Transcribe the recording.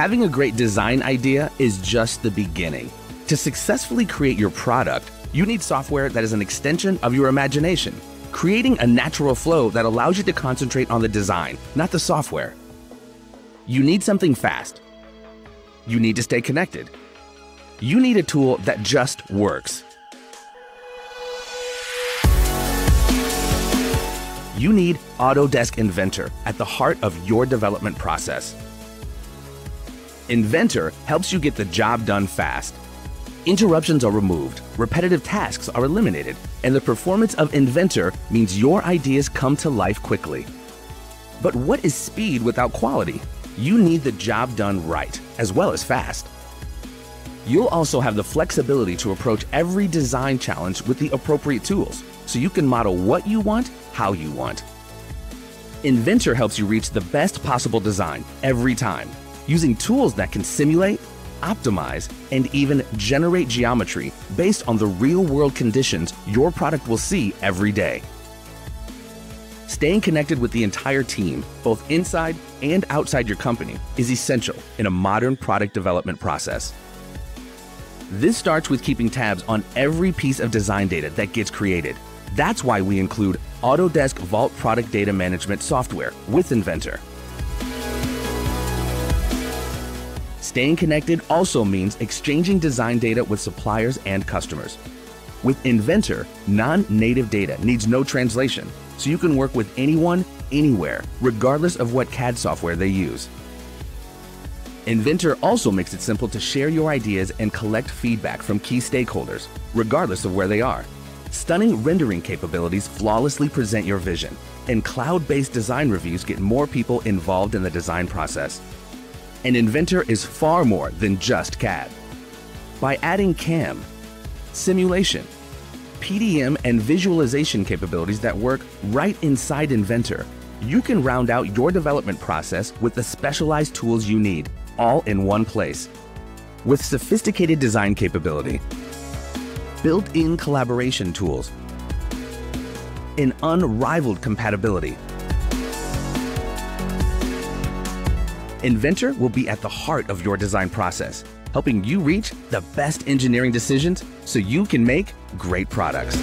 Having a great design idea is just the beginning. To successfully create your product, you need software that is an extension of your imagination, creating a natural flow that allows you to concentrate on the design, not the software. You need something fast. You need to stay connected. You need a tool that just works. You need Autodesk Inventor at the heart of your development process. Inventor helps you get the job done fast. Interruptions are removed, repetitive tasks are eliminated, and the performance of Inventor means your ideas come to life quickly. But what is speed without quality? You need the job done right, as well as fast. You'll also have the flexibility to approach every design challenge with the appropriate tools, so you can model what you want, how you want. Inventor helps you reach the best possible design every time, using tools that can simulate, optimize, and even generate geometry based on the real world conditions your product will see every day. Staying connected with the entire team, both inside and outside your company, is essential in a modern product development process. This starts with keeping tabs on every piece of design data that gets created. That's why we include Autodesk Vault Product Data Management software with Inventor. Staying connected also means exchanging design data with suppliers and customers. With Inventor, non-native data needs no translation, so you can work with anyone, anywhere, regardless of what CAD software they use. Inventor also makes it simple to share your ideas and collect feedback from key stakeholders, regardless of where they are. Stunning rendering capabilities flawlessly present your vision, and cloud-based design reviews get more people involved in the design process. An Inventor is far more than just CAD. By adding CAM, simulation, PDM, and visualization capabilities that work right inside Inventor, you can round out your development process with the specialized tools you need, all in one place. With sophisticated design capability, built-in collaboration tools, and unrivaled compatibility, Inventor will be at the heart of your design process, helping you reach the best engineering decisions so you can make great products.